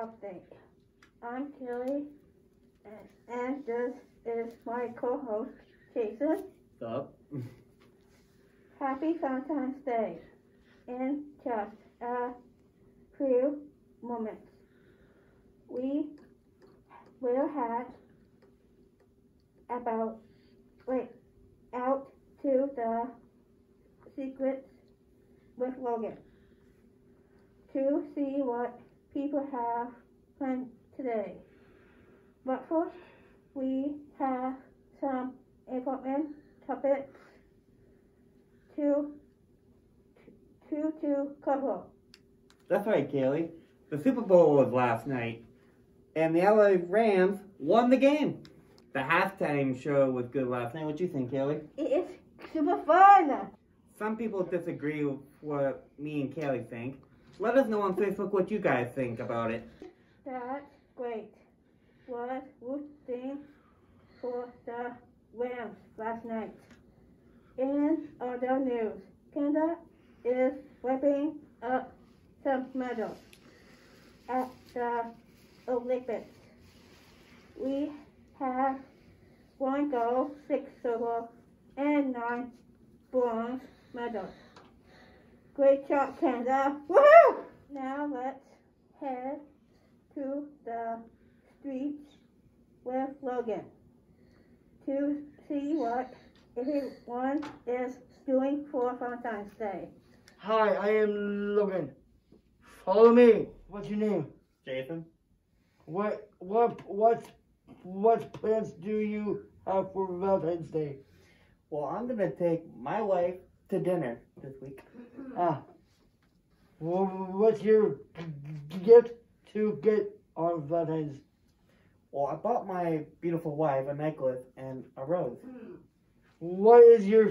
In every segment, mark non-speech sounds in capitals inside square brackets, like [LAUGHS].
update. I'm Kelly, and, and this is my co-host Jason. Up? Happy Valentine's Day! In just a few moments, we will have about wait out to the secrets with Logan to see what people have planned today. But first, we have some important topics to to to cover. That's right, Kaylee. The Super Bowl was last night, and the LA Rams won the game. The halftime show was good last night. What do you think, Kaylee? It is super fun. Some people disagree with what me and Kaylee think. Let us know on Facebook what you guys think about it. That's great. Was rooting for the Rams last night. In other news, Canada is wrapping up some medals at the Olympics. We have one gold, six silver, and nine bronze medals. Great job, Canada! Woohoo! Now let's head to the streets with Logan to see what everyone is doing for Valentine's Day. Hi, I am Logan. Follow me. What's your name? Jason? What what what what plans do you have for Valentine's Day? Well, I'm gonna take my wife to dinner this week. Ah. What's your gift to get on Valentine's? Well, I bought my beautiful wife a necklace and a rose. What is your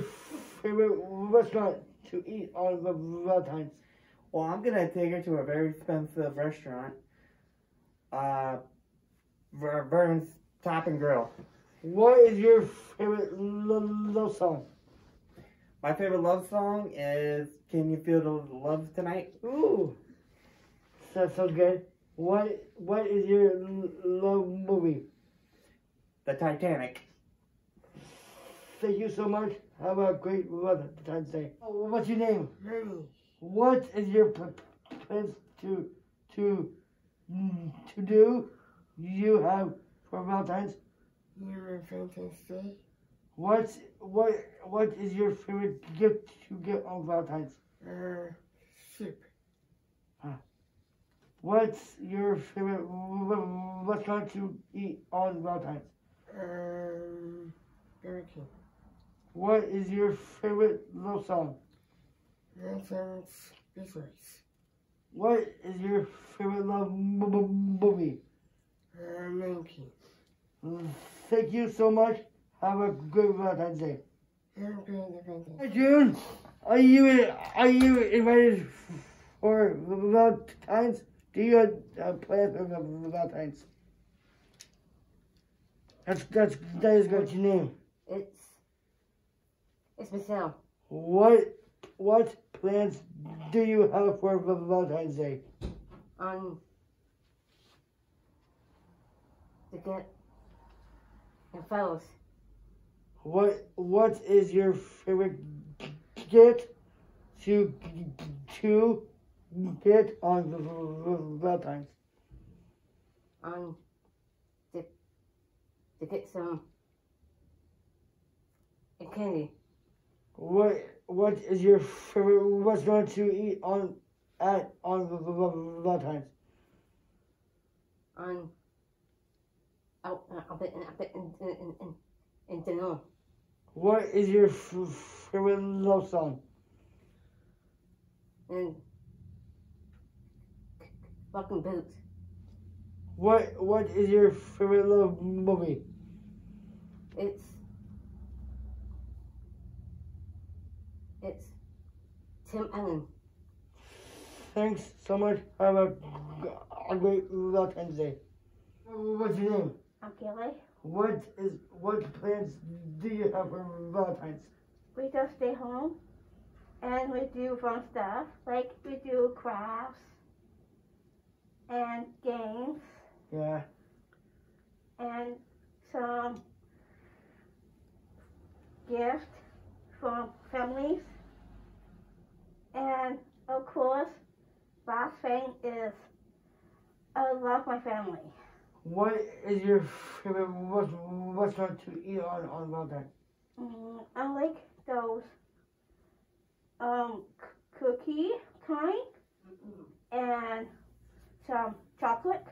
favorite restaurant to eat on Valentine's? Well, I'm gonna take her to a very expensive restaurant. Uh, Ver- Vern's Top and Grill. What is your favorite lo- love song? My favorite love song is "Can You Feel the Love Tonight." Ooh, that sounds good. What what is your l- love movie? The Titanic. Thank you so much. Have a great Valentine's Day. Oh, What's your name? What is your p- plans to to mm, to do? You have for Valentine's. You're Valentine's Day? What what what is your favorite gift to get on Valentine's? Uh, soup. What's your favorite restaurant to eat on Valentine's? Um, Burger King. What is your favorite love song? That sounds business. What is your favorite love movie? Uh, monkey. Thank you so much. Have a good Valentine's Day. Have a great Valentine's June. Are you are you invited for Valentine's? Do you have plans for Valentine's? That's that's that is. What's your name? It's, it's Michelle. What what plans do you have for Valentine's Day? On to get and fellows. What what is your favorite gift to to get on Valentine's? On to, to get some and candy. What what is your favorite restaurant to eat on at on Valentine's? On oh, uh, out a bit and a bit in in in in dinner. What is your f- favorite love song? And fucking boots. What what is your favorite love movie? It's it's Tim Allen. Thanks so much. Have a, a great Valentine's Day. What's your name? I'm Kelly. What is what plans do you have for Valentine's? We just stay home and we do fun stuff like we do crafts and games Yeah. and some gifts from families. And of course, last thing is I love my family. What is your favorite res- restaurant to eat on on Valentine's? Mm, I like those um cookie kind and some chocolate,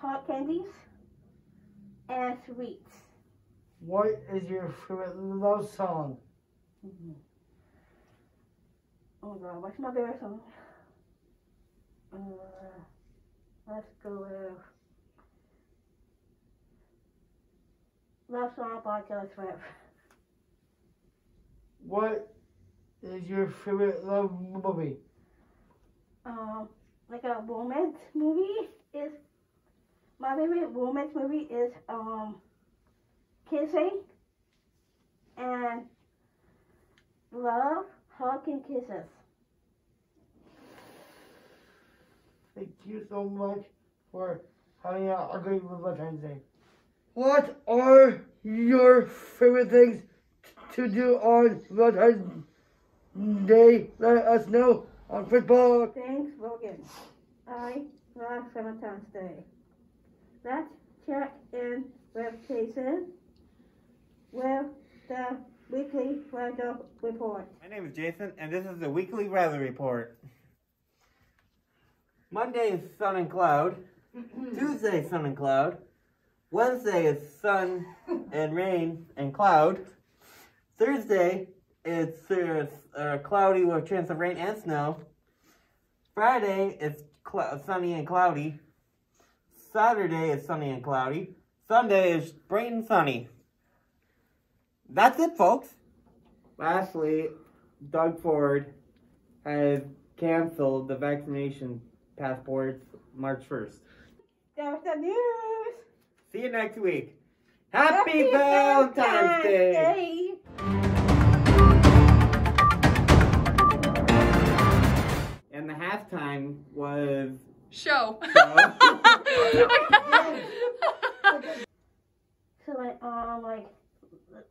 hot candies, and sweets. What is your favorite love song? Oh god, what's my favorite song? Uh, let's go with Love Song by Taylor Swift. What is your favorite love movie? um, like a romance movie is my favorite romance movie is um kissing and love, hug and kisses. Thank you so much for having a, a great Valentine's Day. What are your favorite things to do on Valentine's Day? Let us know on Facebook. Thanks, Logan. I love Valentine's Day. Let's check in with Jason with the weekly weather report. My name is Jason, and this is the weekly weather report. Monday is sun and cloud. [CLEARS THROAT] Tuesday, sun and cloud. Wednesday is sun and rain and cloud. Thursday, it's uh, cloudy with a chance of rain and snow. Friday, it's sunny and cloudy. Saturday is sunny and cloudy. Sunday is bright and sunny. That's it, folks. Lastly, Doug Ford has canceled the vaccination passports March 1st. That was the news. See you next week. Happy, Valentine's Day! And the halftime was. Show. So, So like um like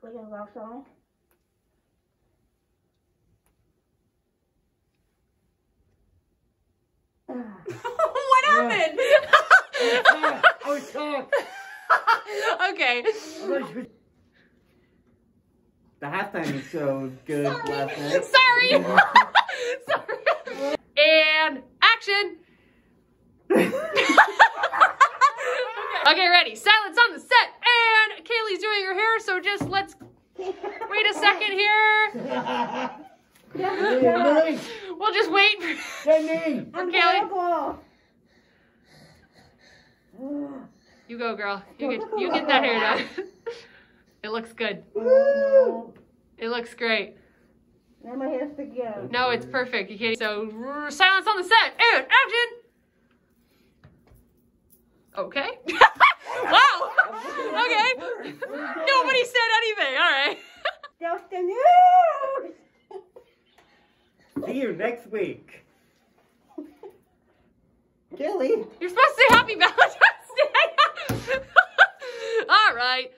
like a love song. what happened? Oh, talk. Okay. the halftime show was good last night. Sorry. [LAUGHS] Sorry. And action. [LAUGHS] Okay, ready. Silence on the set. And Kaylee's doing her hair, so just let's wait a second here. [LAUGHS] We'll just wait. for- Jenny. I'm Kelly. terrible. You go, girl. You get you get that hair done. [LAUGHS] It looks good. It looks great. Now my hair's together. No, it's perfect. You can't. So silence on the set. And action. Okay. [LAUGHS] wow. [LAUGHS] Okay. Nobody said anything. All right. That was the news. See you next week. Kelly. You're supposed to say Happy Valentine's Day. All right.